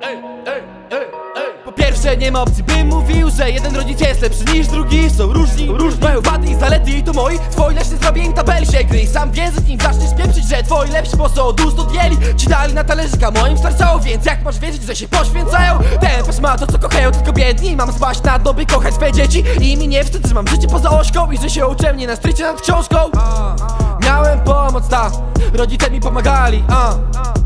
Hey, hey. Pierwsze nie ma opcji bym mówił, że jeden rodzic jest lepszy niż drugi. Są różni, różni. mają wady i zalety i to moi. Twoi lepszy zrobię im tabeli się gry sam wiesz, zanim zaczniesz pieprzyć, że twoi lepsi po co od ust odjęli. Ci dali na talerzyka, moim starczało Więc jak masz wierzyć, że się poświęcają? Też ma to co kochają tylko biedni. Mam spać na doby, kochać swoje dzieci. I mi nie wstyd, że mam życie poza ośką I że się uczę mnie na strycie nad książką. Miałem pomoc, ta. Rodzice mi pomagali, a.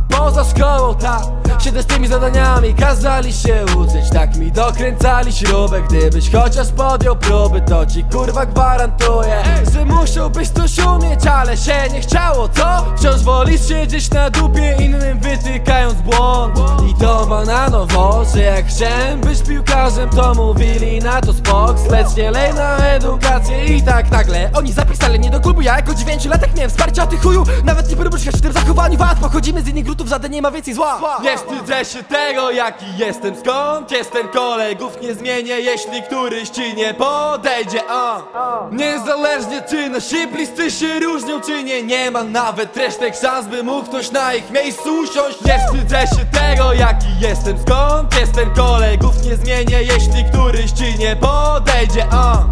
Poza szkołą, ta. Siedzę z tymi zadaniami, kazali się uczyć Tak mi dokręcali śrubę. Gdybyś chociaż podjął próby To ci kurwa gwarantuję Że musiałbyś coś umieć, ale się nie chciało, co? Wciąż wolisz siedzieć na dupie Innym wytykając błąd. I to na nowo, że jak chciałem być piłkarzem To mówili na to spok Lecz nie lej na edukację i tak nagle Oni zapisali mnie do klubu, ja jako dziewięciolatek miałem wsparcie od tych chuju. Nawet nie próbuj w tym zachowaniu wad. Pochodzimy z innych grutów, żaden nie ma więcej zła. Nie wstydzę się tego, jaki jestem, skąd jestem Kolegów nie zmienię, jeśli któryś ci nie podejdzie a. Niezależnie czy nasi bliscy się różnią, czy nie Nie ma nawet resztek szans, by mógł ktoś na ich miejscu usiąść Nie wstydzę się tego, jaki jestem, skąd jestem Kolegów nie zmienię, jeśli któryś ci nie podejdzie a.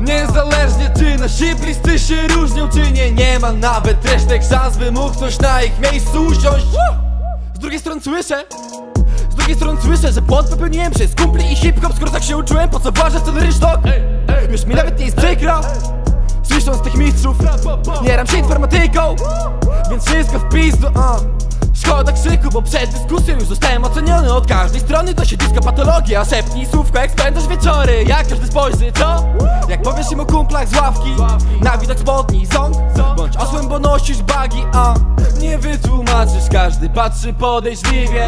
Niezależnie czy nasi bliscy się różnią, czy nie Nie ma nawet resztek szans, by mógł ktoś na ich miejscu usiąść Z drugiej strony słyszę drugiej strony słyszę, że błąd popełniłem przez kumpli i hip-hop Skoro tak się uczyłem, po co włażę ten rysztok? Już mi nawet nie jest przykro. Słyszą z tych mistrzów Nie ram się informatyką. Więc wszystko w pizdu, uh. Szkoda krzyku, bo przed dyskusją już zostałem oceniony. Od każdej strony to się disco patologia A szepnij słówko jak spędzasz wieczory. Jak każdy spojrzy, co? Jak powiesz im o kumplach z ławki Na widok spodni, ząg Bądź osłem, bo nosisz bagi, a. Nie wytłumaczysz, każdy patrzy podejrzliwie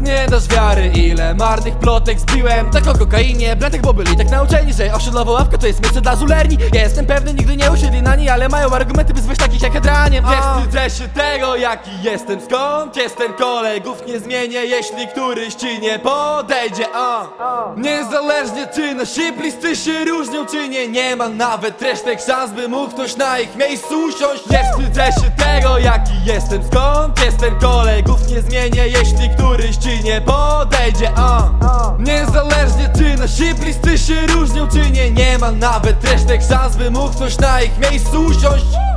Nie dasz wiary, ile marnych plotek zbiłem Tak o kokainie, blentek bo byli tak nauczeni Że osiedlowa ławka to jest miejsce dla zulerni. Ja jestem pewny, nigdy nie usiedli na niej Ale mają argumenty, by zwać takich jak Edraniem Nie wstydzę się tego, jaki jestem, skąd jestem? Kolegów nie zmienię, jeśli któryś ci nie podejdzie. Niezależnie czy nasi bliscy się różnią, czy nie Nie ma nawet resztek szans, by mógł ktoś na ich miejscu usiąść. Nie wstydzę się tego, jaki jestem, skąd jestem? Kolegów nie zmienię, jeśli któryś ci nie podejdzie a. Niezależnie czy nasi bliscy się różnią, czy nie Nie ma nawet resztek szans, by mógł ktoś na ich miejscu usiąść